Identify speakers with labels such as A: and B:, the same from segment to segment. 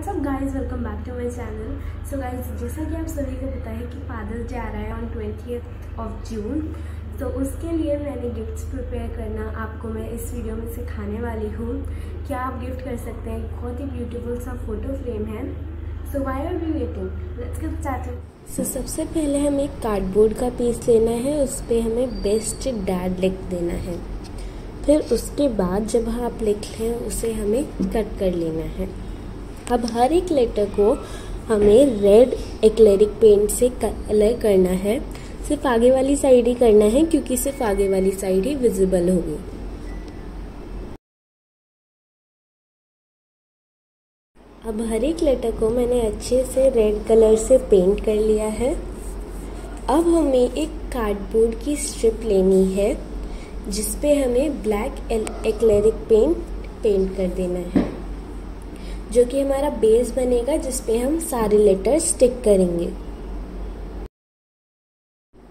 A: What's up guys welcome back to my channel so guys जैसा कि आप सभी को पता है कि फादर्स डे आ रहा है ऑन ट्वेंटी ऑफ़ जून तो उसके लिए मैंने गिफ्ट्स प्रिपेयर करना आपको मैं इस वीडियो में सिखाने वाली हूँ। क्या आप गिफ्ट कर सकते हैं? बहुत ही ब्यूटीफुल सा फ़ोटो फ्रेम है। So why are we waiting
B: so सबसे पहले हमें कार्डबोर्ड का पीस लेना है। उस पर हमें बेस्ट डैड लिख देना है। फिर उसके बाद जब आप लिख लें, उसे हमें कट कर लेना है। अब हर एक लेटर को हमें रेड एक्लेरिक पेंट से कलर करना है। सिर्फ़ आगे वाली साइड ही करना है, क्योंकि सिर्फ़ आगे वाली साइड ही विजिबल होगी। अब हर एक लेटर को मैंने अच्छे से रेड कलर से पेंट कर लिया है। अब हमें एक कार्डबोर्ड की स्ट्रिप लेनी है जिस पे हमें ब्लैक एक्लेरिक पेंट पेंट कर देना है। जो कि हमारा बेस बनेगा जिस पे हम सारे लेटर स्टिक करेंगे।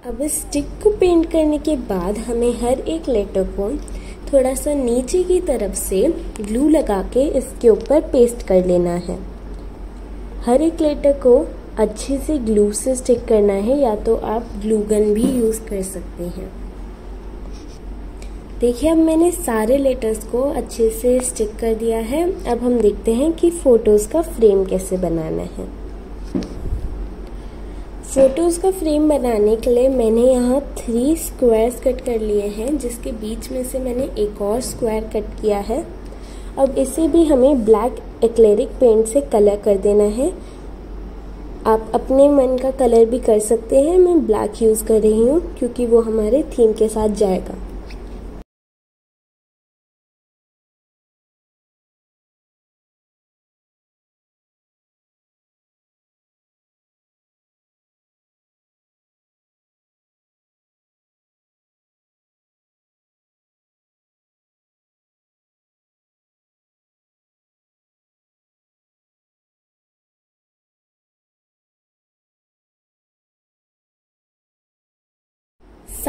B: अब इस स्टिक को पेंट करने के बाद हमें हर एक लेटर को थोड़ा सा नीचे की तरफ़ से ग्लू लगा के इसके ऊपर पेस्ट कर लेना है। हर एक लेटर को अच्छे से ग्लू से स्टिक करना है, या तो आप ग्लू गन भी यूज़ कर सकते हैं। देखिए, अब मैंने सारे लेटर्स को अच्छे से स्टिक कर दिया है। अब हम देखते हैं कि फ़ोटोज़ का फ्रेम कैसे बनाना है। फ़ोटोज़ का फ्रेम बनाने के लिए मैंने यहाँ थ्री स्क्वायर्स कट कर लिए हैं, जिसके बीच में से मैंने एक और स्क्वायर कट किया है। अब इसे भी हमें ब्लैक एक्लेरिक पेंट से कलर कर देना है। आप अपने मन का कलर भी कर सकते हैं, मैं ब्लैक यूज़ कर रही हूँ, क्योंकि वो हमारे थीम के साथ जाएगा।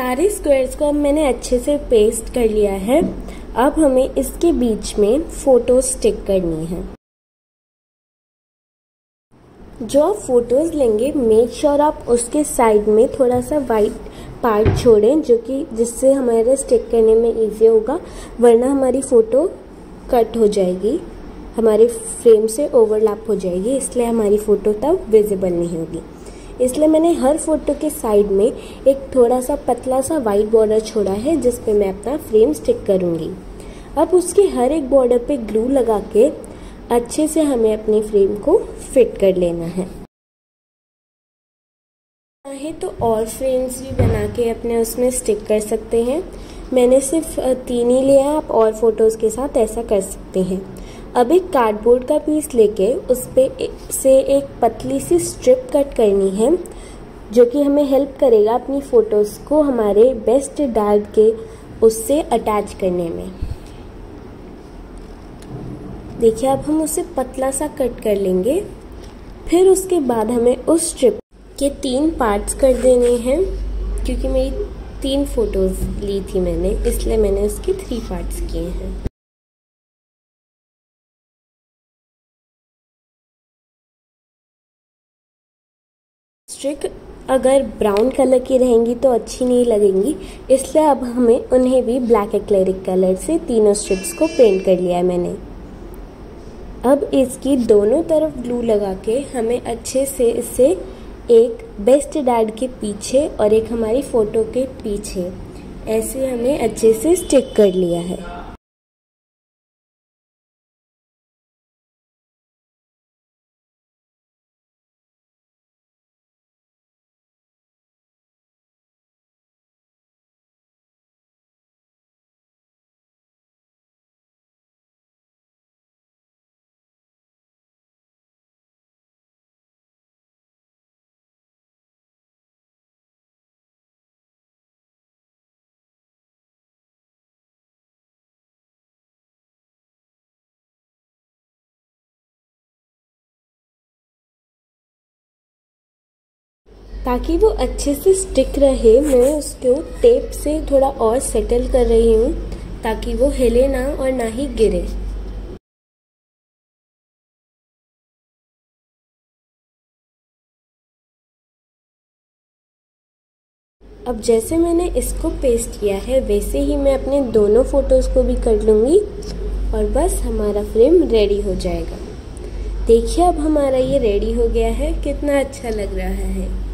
B: सारे स्क्वायर्स को अब मैंने अच्छे से पेस्ट कर लिया है। अब हमें इसके बीच में फ़ोटो स्टिक करनी है। जो आप फ़ोटोज़ लेंगे मेक श्योर sure आप उसके साइड में थोड़ा सा वाइट पार्ट छोड़ें, जो कि जिससे हमारे स्टिक करने में इजी होगा, वरना हमारी फ़ोटो कट हो जाएगी। हमारे फ्रेम से ओवरलैप हो जाएगी, इसलिए हमारी फ़ोटो तब विजिबल नहीं होगी। इसलिए मैंने हर फ़ोटो के साइड में एक थोड़ा सा पतला सा वाइट बॉर्डर छोड़ा है, जिस पे मैं अपना फ्रेम स्टिक करूँगी। अब उसके हर एक बॉर्डर पे ग्लू लगा के अच्छे से हमें अपने फ्रेम को फिट कर लेना है। चाहे तो और फ्रेम्स भी बना के अपने उसमें स्टिक कर सकते हैं। मैंने सिर्फ़ तीन ही लिया है आप और फ़ोटोज़ के साथ ऐसा कर सकते हैं। अब एक कार्डबोर्ड का पीस लेके उस पर से एक पतली सी स्ट्रिप कट करनी है, जो कि हमें हेल्प करेगा अपनी फ़ोटोज़ को हमारे बेस्ट डैड के उससे अटैच करने में। देखिए, अब हम उसे पतला सा कट कर लेंगे, फिर उसके बाद हमें उस स्ट्रिप के तीन पार्ट्स कर देने हैं, क्योंकि मेरी तीन फ़ोटोज़ ली थी मैंने, इसलिए मैंने उसके थ्री पार्ट्स किए हैं। स्ट्रिक अगर ब्राउन कलर की रहेंगी तो अच्छी नहीं लगेंगी, इसलिए अब हमें उन्हें भी ब्लैक एक्लेरिक कलर से तीनों स्ट्रिप्स को पेंट कर लिया है मैंने। अब इसकी दोनों तरफ़ ग्लू लगा के हमें अच्छे से इसे एक बेस्ट डैड के पीछे और एक हमारी फ़ोटो के पीछे, ऐसे हमें अच्छे से स्टिक कर लिया है। ताकि वो अच्छे से स्टिक रहे, मैं उसको टेप से थोड़ा और सेटल कर रही हूँ, ताकि वो हिले ना और ना ही गिरे। अब जैसे मैंने इसको पेस्ट किया है, वैसे ही मैं अपने दोनों फ़ोटोज़ को भी कर लूँगी और बस हमारा फ्रेम रेडी हो जाएगा। देखिए अब हमारा ये रेडी हो गया है, कितना अच्छा लग रहा है।